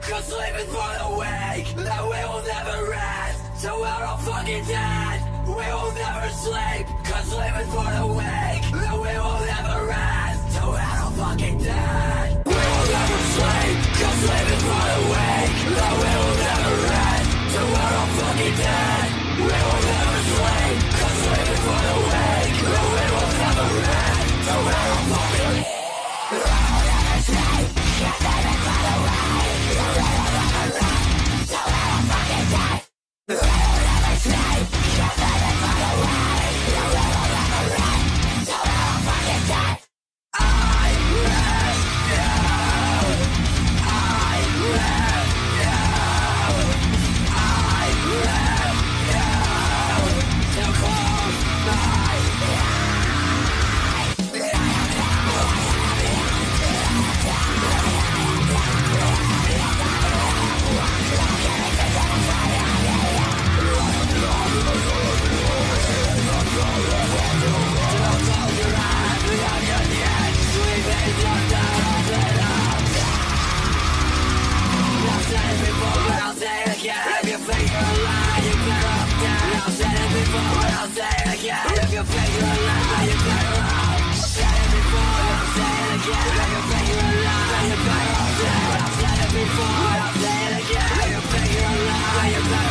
Cause Just living for the weak. That we will never rest So we're all fucking dead We will never sleep Cause living for the weak. That we will never rest So we're all fucking dead We will never sleep Cause living for the weak. That we fire, fire.